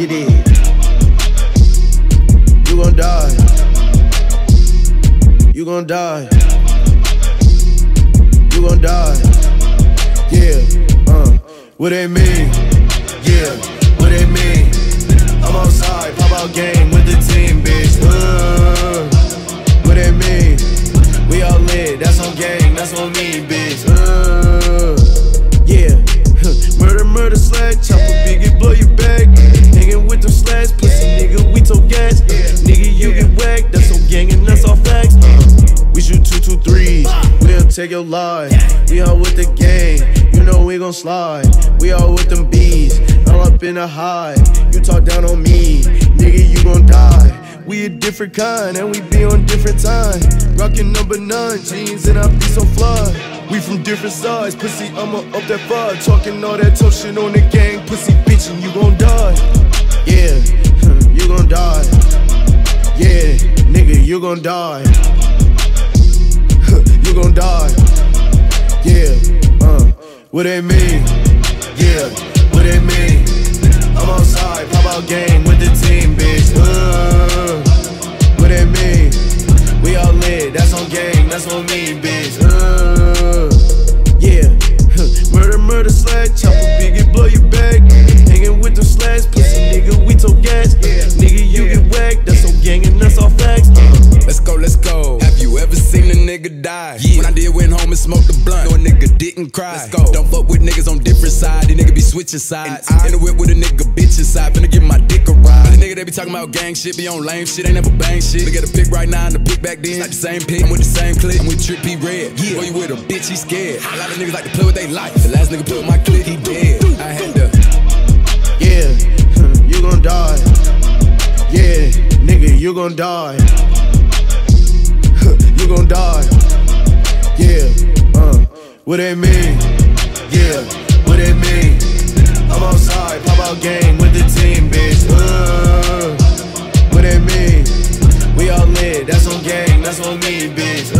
You did. You gon' die. You gon' die. You gon' die. Yeah. Uh. What they mean? Yeah. What it mean? I'm outside, pop out game with the team, bitch. Uh. What they mean? We all lit. That's on gang. That's on me, bitch. Uh. Yeah. murder, murder, slash, chopper, take your life. We all with the gang, you know we gon' slide. We all with them bees, all up in a high. You talk down on me, nigga, you gon' die. We a different kind and we be on different time. Rockin' number nine jeans and I be so fly. We from different sides, pussy, I'ma up that far. Talking all that tough shit on the gang, pussy bitch, and you gon' die. Yeah, you gon' die. Yeah, nigga, you gon' die. What they mean? Yeah, what they mean? I'm outside, pop out game with the team, bitch. Uh, what they mean? We all lit, that's on gang, that's on me, bitch. Nigga die? Yeah. When I did went home and smoked the blunt, no nigga didn't cry. Let's go. Don't fuck with niggas on different sides. These niggas be switching sides. And I, in the whip with a nigga bitch inside, finna give my dick a ride. The nigga they be talking about gang shit, be on lame shit, ain't never bang shit. Look at the pick right now and the pick back then. It's not the same pick. I'm with the same click. I'm with Trippie Redd. Yeah. Boy, you with a bitch, he scared. A lot of niggas like to play with their life. The last nigga put with my clip, he dead. I had to. yeah, you gon' die. Yeah, nigga, you gon' die. Gon' die. Yeah, uh, what they mean? Yeah, what they mean? I'm outside, pop out game with the team, bitch. Uh, what they mean? We all lit, that's on gang, that's on me, bitch. Uh,